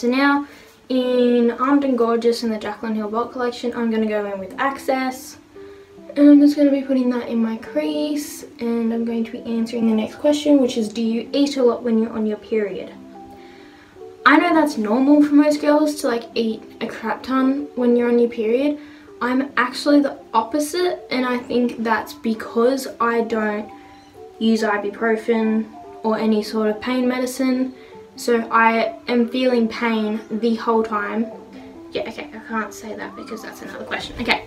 So now in Armed and Gorgeous in the Jaclyn Hill Vault Collection, I'm going to go in with Access. And I'm just going to be putting that in my crease. And I'm going to be answering the next question, which is do you eat a lot when you're on your period? I know that's normal for most girls to like eat a crap ton when you're on your period. I'm actually the opposite and I think that's because I don't use ibuprofen or any sort of pain medicine. So I am feeling pain the whole time. Yeah, okay, I can't say that because that's another question. Okay,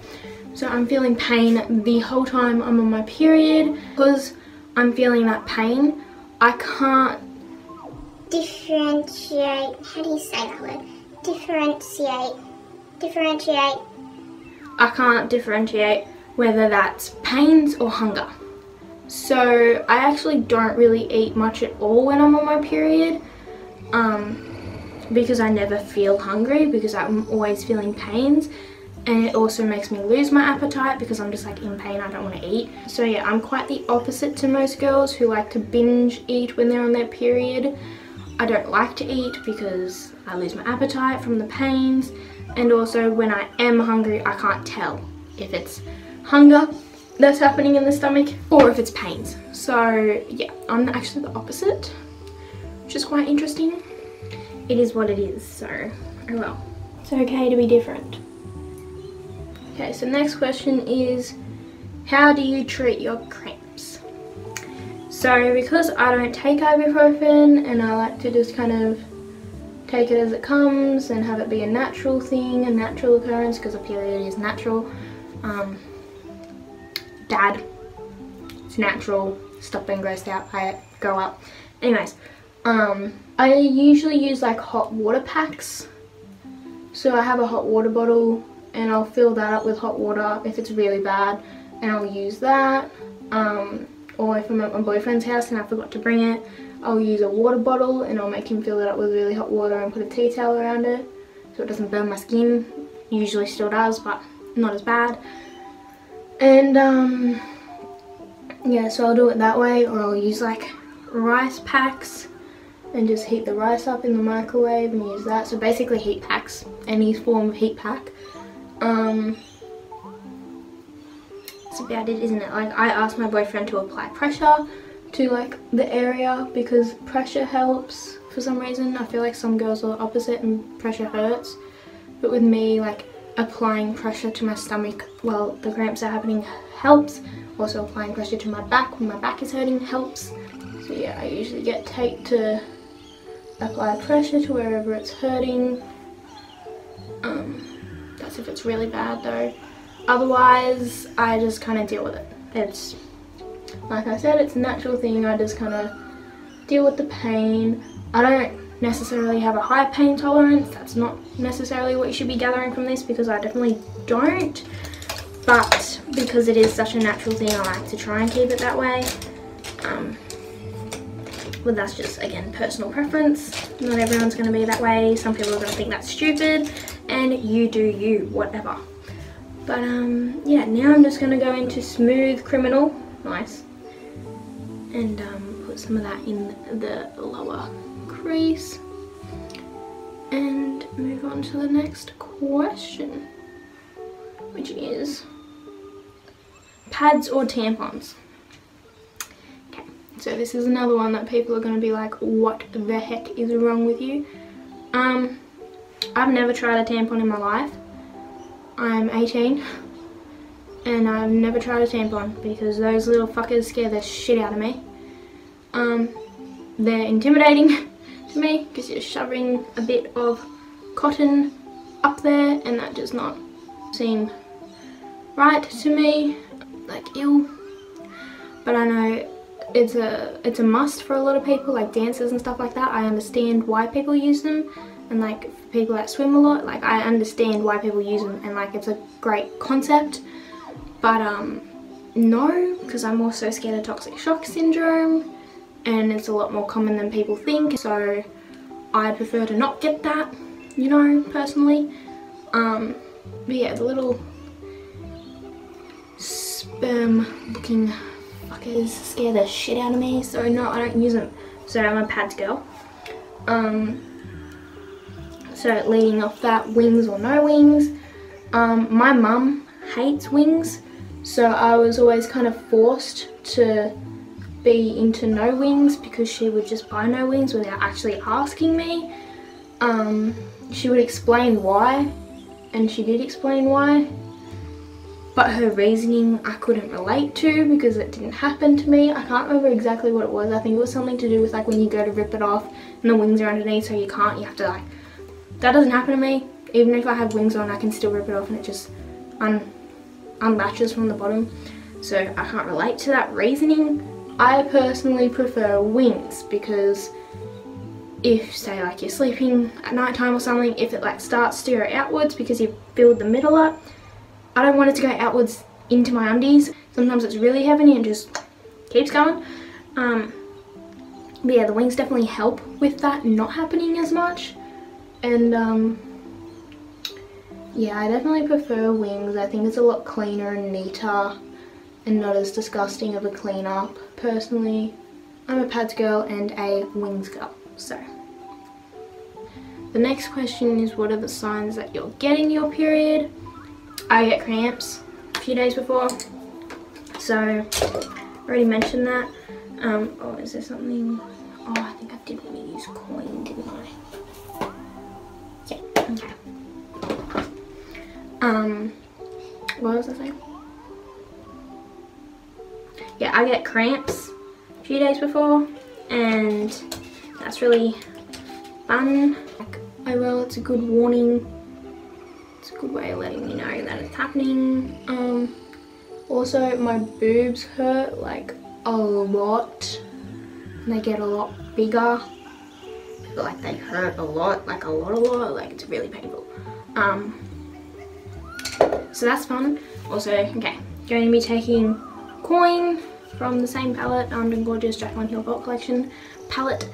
so I'm feeling pain the whole time I'm on my period. Because I'm feeling that pain, I can't differentiate. How do you say that word? Differentiate. Differentiate. I can't differentiate whether that's pains or hunger. So I actually don't really eat much at all when I'm on my period um, because I never feel hungry because I'm always feeling pains. And it also makes me lose my appetite because I'm just like in pain I don't want to eat. So yeah I'm quite the opposite to most girls who like to binge eat when they're on their period. I don't like to eat because I lose my appetite from the pains. And also when I am hungry I can't tell if it's hunger that's happening in the stomach or if it's pains. So yeah I'm actually the opposite which is quite interesting it is what it is so oh well it's okay to be different okay so next question is how do you treat your cramps so because I don't take ibuprofen and I like to just kind of take it as it comes and have it be a natural thing, a natural occurrence because a period is natural. Um, dad, it's natural, stop being grossed out by it, grow up. Anyways, um, I usually use like hot water packs. So I have a hot water bottle and I'll fill that up with hot water if it's really bad and I'll use that. Um, or if I'm at my boyfriend's house and I forgot to bring it, I'll use a water bottle and I'll make him fill it up with really hot water and put a tea towel around it so it doesn't burn my skin. Usually still does, but not as bad. And um, yeah, so I'll do it that way or I'll use like rice packs and just heat the rice up in the microwave and use that. So basically heat packs, any form of heat pack. Um, that's about it, isn't it? Like I asked my boyfriend to apply pressure to like the area because pressure helps for some reason. I feel like some girls are opposite and pressure hurts. But with me, like applying pressure to my stomach while the cramps are happening helps. Also applying pressure to my back when my back is hurting helps. So yeah, I usually get tape to apply pressure to wherever it's hurting. Um, that's if it's really bad though. Otherwise, I just kind of deal with it. It's like I said, it's a natural thing. I just kind of deal with the pain. I don't necessarily have a high pain tolerance. That's not necessarily what you should be gathering from this because I definitely don't. But because it is such a natural thing, I like to try and keep it that way. But that's just, again, personal preference. Not everyone's going to be that way. Some people are going to think that's stupid. And you do you, whatever. But um, yeah, now I'm just going to go into Smooth Criminal. Nice and um, put some of that in the lower crease and move on to the next question which is pads or tampons so this is another one that people are going to be like what the heck is wrong with you um I've never tried a tampon in my life I'm 18 and I've never tried a tampon because those little fuckers scare the shit out of me. Um, they're intimidating to me because you're shoving a bit of cotton up there and that does not seem right to me, like ill. But I know it's a it's a must for a lot of people like dancers and stuff like that. I understand why people use them and like people that swim a lot, like I understand why people use them and like it's a great concept but um, no, because I'm also scared of toxic shock syndrome and it's a lot more common than people think. So I prefer to not get that, you know, personally. Um, but yeah, the little sperm looking fuckers scare the shit out of me. So no, I don't use them. So I'm a pads girl. Um, So leading off that, wings or no wings. Um, my mum hates wings, so I was always kind of forced to be into no wings because she would just buy no wings without actually asking me. Um, she would explain why, and she did explain why, but her reasoning I couldn't relate to because it didn't happen to me. I can't remember exactly what it was. I think it was something to do with like when you go to rip it off and the wings are underneath so you can't, you have to like, that doesn't happen to me. Even if I have wings on, I can still rip it off and it just un unlatches from the bottom. So I can't relate to that reasoning. I personally prefer wings because if say like you're sleeping at night time or something, if it like starts to go outwards because you build the middle up, I don't want it to go outwards into my undies. Sometimes it's really heavy and just keeps going. Um, but yeah, the wings definitely help with that not happening as much. And um, yeah, I definitely prefer wings. I think it's a lot cleaner and neater and not as disgusting of a clean up. Personally, I'm a pads girl and a wings girl, so. The next question is what are the signs that you're getting your period? I get cramps a few days before. So, already mentioned that. Um, oh, is there something? Oh, I think I did want to use coin, didn't I? Yeah, okay. Um, what was I saying? Yeah, I get cramps a few days before, and that's really fun. Like, overall, it's a good warning good way of letting me know that it's happening. Um, also, my boobs hurt like a lot. They get a lot bigger. Like they hurt a lot, like a lot, a lot. Like it's really painful. Um, so that's fun. Also, okay, going to be taking coin from the same palette, um, the Gorgeous Jaclyn Hill Vault Collection palette,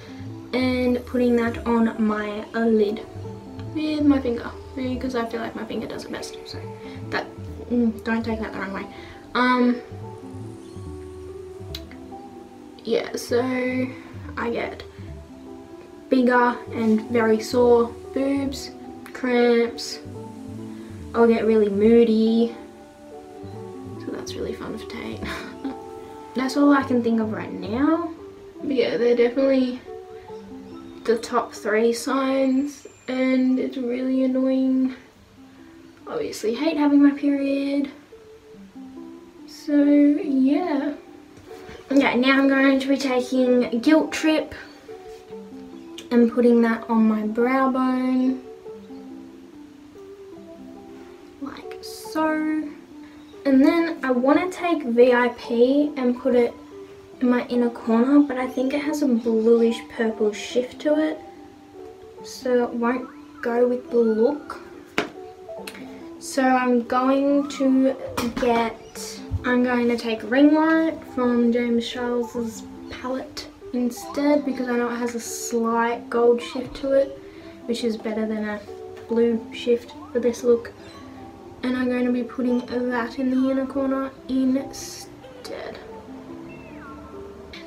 and putting that on my lid with my finger because I feel like my finger does it best. So that mm, don't take that the wrong way. Um yeah, so I get bigger and very sore boobs, cramps. I'll get really moody. So that's really fun for Tate. that's all I can think of right now. But yeah, they're definitely the top three signs and it's really annoying. Obviously hate having my period. So yeah. Okay, now I'm going to be taking Guilt Trip and putting that on my brow bone. Like so. And then I want to take VIP and put it in my inner corner, but I think it has a bluish purple shift to it so it won't go with the look. So I'm going to get, I'm going to take Ring Light from James Charles's palette instead because I know it has a slight gold shift to it, which is better than a blue shift for this look. And I'm going to be putting that in the inner corner instead.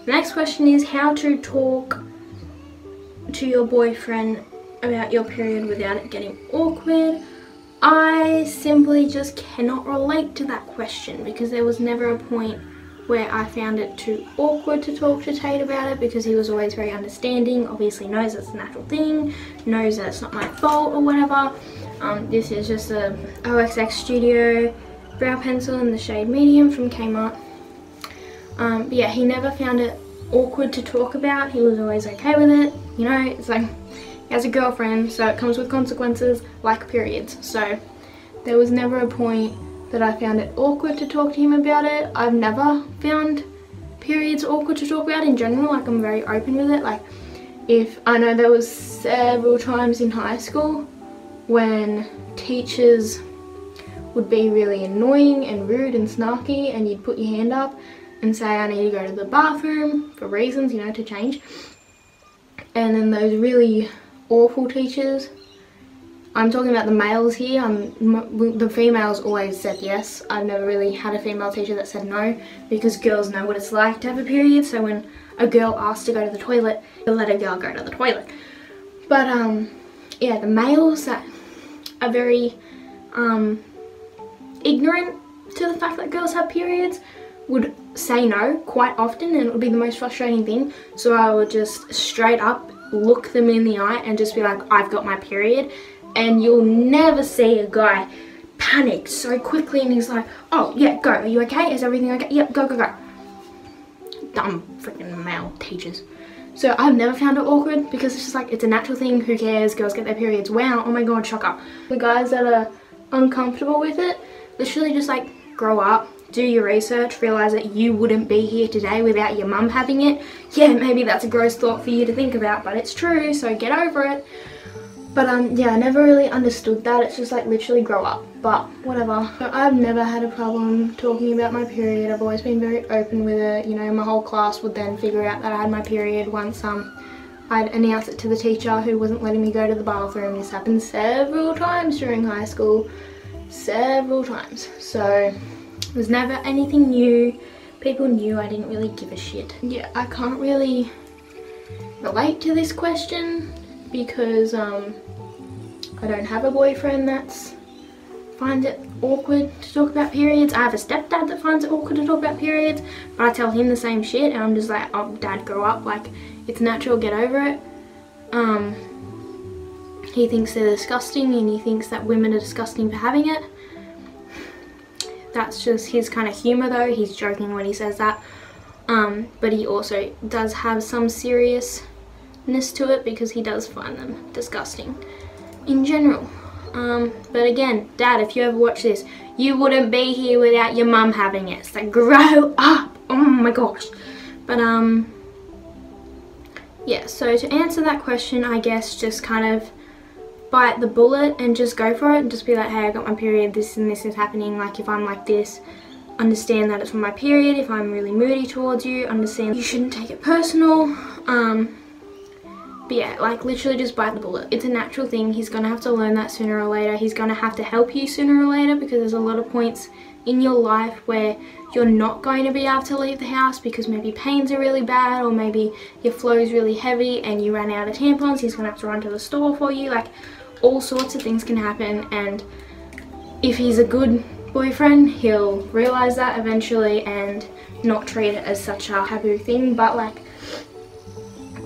The next question is how to talk to your boyfriend about your period without it getting awkward. I simply just cannot relate to that question because there was never a point where I found it too awkward to talk to Tate about it because he was always very understanding, obviously knows it's a natural thing, knows that it's not my fault or whatever. Um, this is just a OXX Studio brow pencil in the shade medium from Kmart. Um, but yeah, he never found it awkward to talk about. He was always okay with it. You know, it's like he has a girlfriend, so it comes with consequences like periods. So there was never a point that I found it awkward to talk to him about it. I've never found periods awkward to talk about in general. Like I'm very open with it. Like if I know there was several times in high school when teachers would be really annoying and rude and snarky and you'd put your hand up and say I need to go to the bathroom for reasons, you know, to change. And then those really awful teachers, I'm talking about the males here, um, the females always said yes. I've never really had a female teacher that said no because girls know what it's like to have a period. So when a girl asks to go to the toilet, they let a girl go to the toilet. But um, yeah, the males that are very um, ignorant to the fact that girls have periods would say no quite often and it would be the most frustrating thing. So I would just straight up look them in the eye and just be like, I've got my period. And you'll never see a guy panic so quickly and he's like, oh yeah, go, are you okay? Is everything okay? Yep, go, go, go. Dumb freaking male teachers. So I've never found it awkward because it's just like, it's a natural thing, who cares, girls get their periods, wow, oh my god, shocker. The guys that are uncomfortable with it, literally just like grow up, do your research, realise that you wouldn't be here today without your mum having it. Yeah, maybe that's a gross thought for you to think about, but it's true, so get over it. But um, yeah, I never really understood that. It's just like literally grow up, but whatever. I've never had a problem talking about my period. I've always been very open with it. You know, my whole class would then figure out that I had my period once um, I'd announce it to the teacher who wasn't letting me go to the bathroom. This happened several times during high school, several times. So it was never anything new. People knew I didn't really give a shit. Yeah, I can't really relate to this question because um, I don't have a boyfriend that's finds it awkward to talk about periods. I have a stepdad that finds it awkward to talk about periods, but I tell him the same shit and I'm just like, oh dad, grow up, like it's natural, get over it. Um, he thinks they're disgusting and he thinks that women are disgusting for having it. That's just his kind of humour though, he's joking when he says that. Um, but he also does have some seriousness to it because he does find them disgusting in general. Um, but again, Dad, if you ever watch this, you wouldn't be here without your mum having it. So grow up! Oh my gosh. But um, yeah, so to answer that question, I guess just kind of bite the bullet and just go for it and just be like, hey, I got my period, this and this is happening. Like if I'm like this, understand that it's from my period. If I'm really moody towards you, understand you shouldn't take it personal. Um, but yeah, like literally just bite the bullet. It's a natural thing. He's going to have to learn that sooner or later. He's going to have to help you sooner or later because there's a lot of points in your life where you're not going to be able to leave the house because maybe pains are really bad or maybe your flow is really heavy and you ran out of tampons. He's going to have to run to the store for you. Like all sorts of things can happen and if he's a good boyfriend, he'll realize that eventually and not treat it as such a taboo thing. But like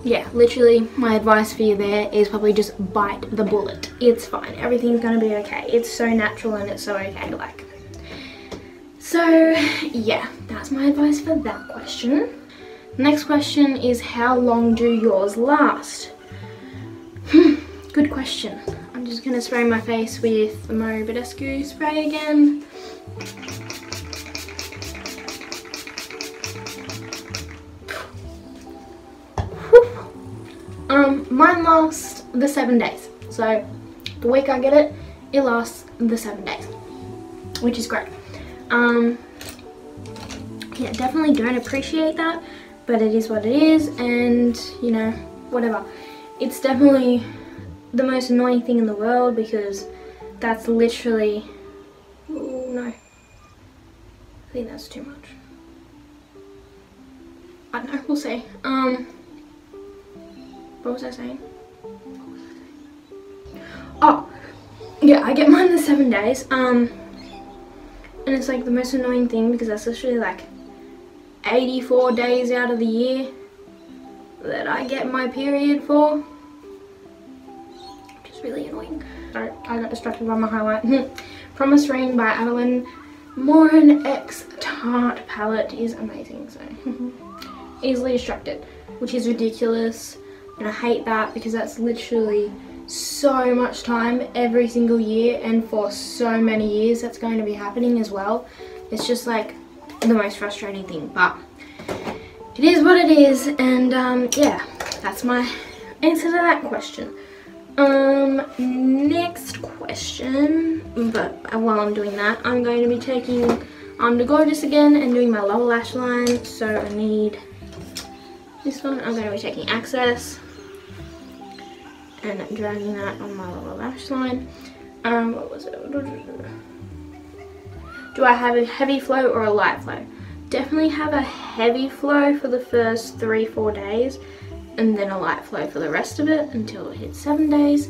yeah, literally my advice for you there is probably just bite the bullet. It's fine. Everything's to be okay. It's so natural and it's so okay. Like, so yeah, that's my advice for that question. Next question is how long do yours last? Hmm, good question. I'm just going to spray my face with the Mario Badescu spray again. Um, mine lasts the seven days. So the week I get it, it lasts the seven days, which is great. Um, yeah, definitely don't appreciate that, but it is what it is, and you know, whatever. It's definitely the most annoying thing in the world because that's literally, no, I think that's too much. I don't know, we'll see. Um, what was I saying? Oh, yeah, I get mine in seven days. Um, and it's like the most annoying thing because that's literally like 84 days out of the year that I get my period for. Really annoying. I got distracted by my highlight. Promise Ring by Adeline Morin X Tarte palette is amazing. So easily distracted, which is ridiculous and I hate that because that's literally so much time every single year and for so many years that's going to be happening as well. It's just like the most frustrating thing but it is what it is and um, yeah that's my answer to that question. Um, next question, but while I'm doing that, I'm going to be taking um, the Gorgeous again and doing my lower lash line. So I need this one. I'm going to be taking Access and dragging that on my lower lash line. Um, what was it? Do I have a heavy flow or a light flow? Definitely have a heavy flow for the first three, four days and then a light flow for the rest of it until it hits seven days.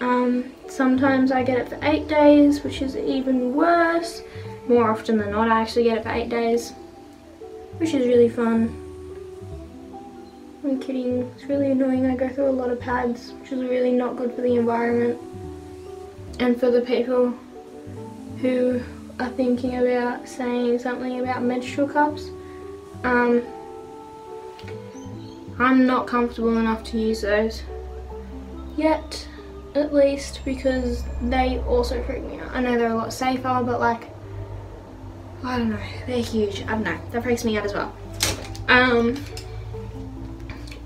Um, sometimes I get it for eight days, which is even worse. More often than not, I actually get it for eight days, which is really fun. I'm kidding, it's really annoying. I go through a lot of pads, which is really not good for the environment and for the people who are thinking about saying something about menstrual cups. Um, I'm not comfortable enough to use those yet, at least, because they also freak me out. I know they're a lot safer, but like, I don't know, they're huge. I don't know, that freaks me out as well. Um,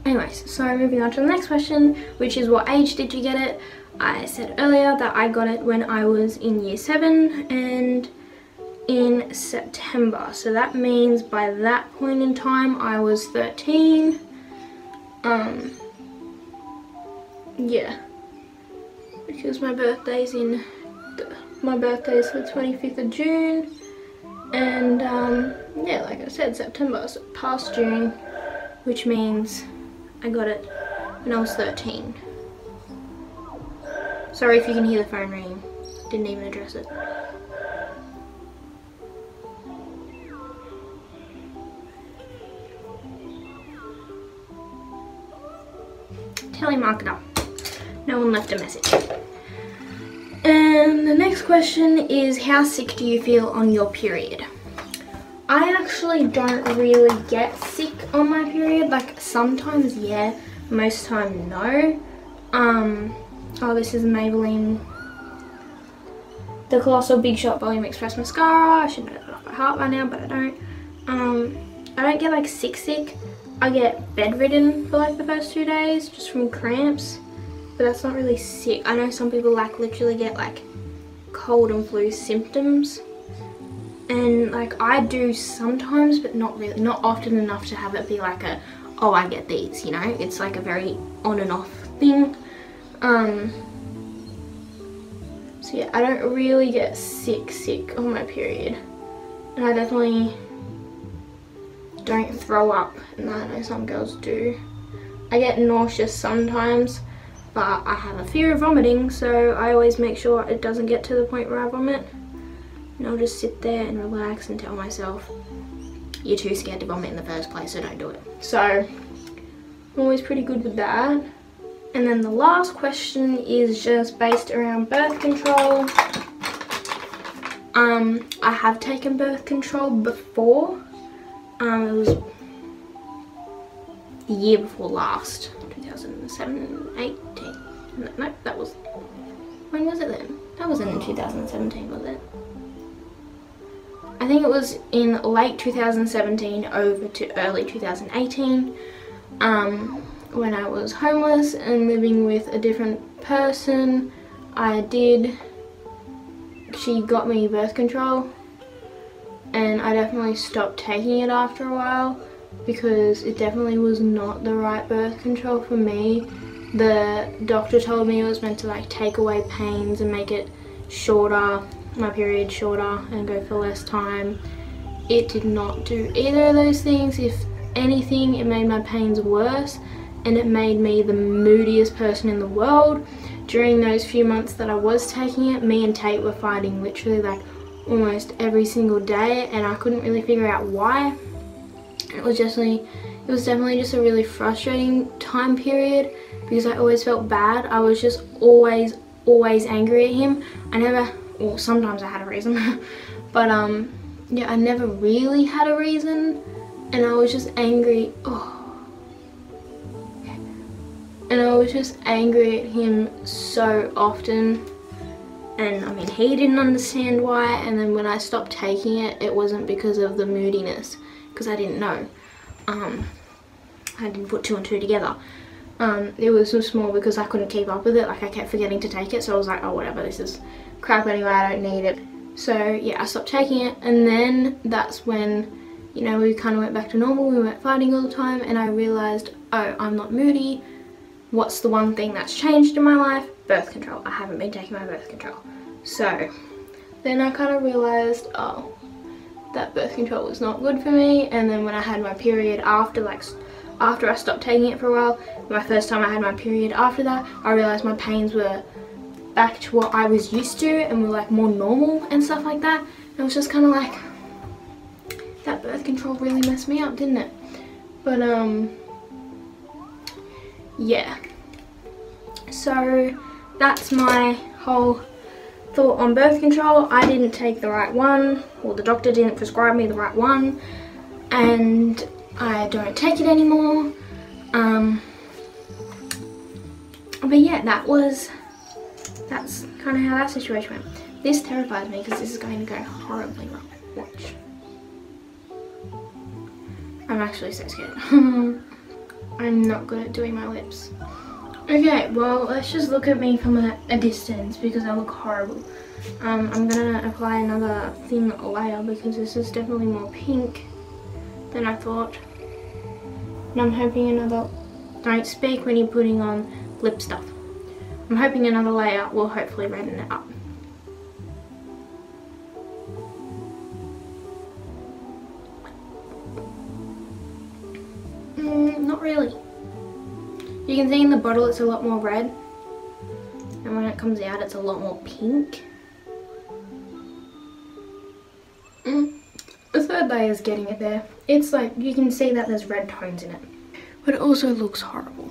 anyways, so moving on to the next question, which is what age did you get it? I said earlier that I got it when I was in year 7 and in September. So that means by that point in time I was 13. Um, yeah. Because my birthday's in, the, my birthday's the 25th of June. And um, yeah, like I said, September, so past June, which means I got it when I was 13. Sorry if you can hear the phone ringing. Didn't even address it. Telemarketer. No one left a message. And the next question is how sick do you feel on your period? I actually don't really get sick on my period. Like sometimes yeah, most time no. Um, Oh, this is Maybelline. The Colossal Big Shot Volume Express Mascara. I should know that off by heart by now, but I don't. Um, I don't get like sick sick. I get bedridden for like the first two days just from cramps. But that's not really sick. I know some people like literally get like cold and flu symptoms. And like I do sometimes, but not really, not often enough to have it be like a, oh I get these, you know? It's like a very on and off thing. Um, so yeah, I don't really get sick sick on my period. And I definitely don't throw up. And I know some girls do. I get nauseous sometimes, but I have a fear of vomiting, so I always make sure it doesn't get to the point where I vomit. And I'll just sit there and relax and tell myself, you're too scared to vomit in the first place, so don't do it. So, I'm always pretty good with that. And then the last question is just based around birth control. Um, I have taken birth control before. Um, it was the year before last, 2007, 18. No, no, that was, when was it then? That wasn't in 2017, was it? I think it was in late 2017 over to early 2018. Um, when I was homeless and living with a different person, I did, she got me birth control and I definitely stopped taking it after a while because it definitely was not the right birth control for me. The doctor told me it was meant to like take away pains and make it shorter, my period shorter and go for less time. It did not do either of those things. If anything, it made my pains worse and it made me the moodiest person in the world. During those few months that I was taking it, me and Tate were fighting literally like almost every single day and I couldn't really figure out why. It was definitely, it was definitely just a really frustrating time period because I always felt bad. I was just always, always angry at him. I never, well sometimes I had a reason, but um, yeah, I never really had a reason and I was just angry. Oh, and I was just angry at him so often and I mean he didn't understand why and then when I stopped taking it it wasn't because of the moodiness because I didn't know. Um, I didn't put two and two together. Um, it was just more because I couldn't keep up with it like I kept forgetting to take it so I was like oh whatever this is crap anyway I don't need it. So yeah I stopped taking it and then that's when you know we kind of went back to normal we weren't fighting all the time and I realized oh I'm not moody what's the one thing that's changed in my life? Birth control. I haven't been taking my birth control. So then I kind of realized, oh, that birth control was not good for me. And then when I had my period after, like, after I stopped taking it for a while, my first time I had my period after that, I realized my pains were back to what I was used to and were like more normal and stuff like that. And it was just kind of like, that birth control really messed me up, didn't it? But um, yeah. So that's my whole thought on birth control. I didn't take the right one, or the doctor didn't prescribe me the right one, and I don't take it anymore. Um, but yeah, that was, that's kind of how that situation went. This terrifies me because this is going to go horribly wrong. Watch. I'm actually so scared. I'm not good at doing my lips. Okay, well, let's just look at me from a, a distance because I look horrible. Um, I'm going to apply another thin layer because this is definitely more pink than I thought. And I'm hoping another... Don't speak when you're putting on lip stuff. I'm hoping another layer will hopefully redden it up. Mm, not really. You can see in the bottle it's a lot more red. And when it comes out it's a lot more pink. Mm. The third layer is getting it there. It's like, you can see that there's red tones in it. But it also looks horrible.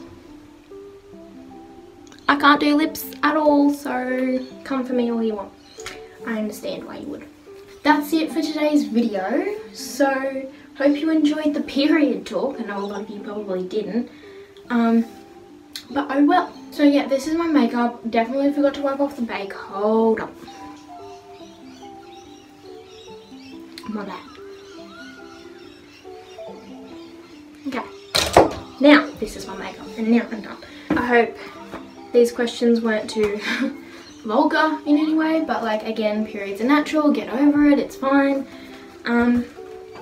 I can't do lips at all, so come for me all you want. I understand why you would. That's it for today's video. So, hope you enjoyed the period talk. I know a lot of you probably didn't. Um, but oh well. So yeah, this is my makeup. Definitely forgot to wipe off the bake. Hold on. My bad. Okay. Now, this is my makeup. And now I'm done. I hope these questions weren't too vulgar in any way. But like, again, periods are natural. Get over it. It's fine. Um,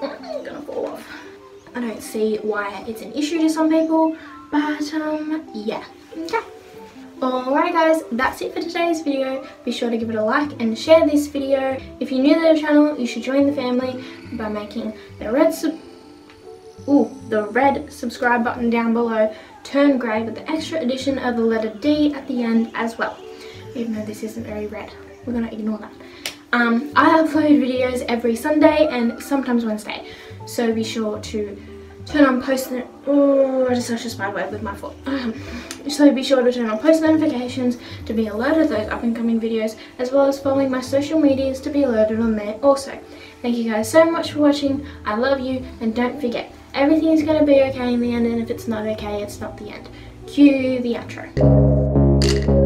off. I don't see why it's an issue to some people. But um, yeah, okay. Alright guys, that's it for today's video. Be sure to give it a like and share this video. If you're new to the channel, you should join the family by making the red sub Ooh, the red subscribe button down below turn grey with the extra addition of the letter D at the end as well. Even though this isn't very red. We're gonna ignore that. Um, I upload videos every Sunday and sometimes Wednesday. So be sure to turn on post oh I just such a bad word with my foot. Um, so be sure to turn on post notifications to be alerted of those up and coming videos as well as following my social medias to be alerted on there also. Thank you guys so much for watching. I love you and don't forget everything is going to be okay in the end and if it's not okay it's not the end. Cue the outro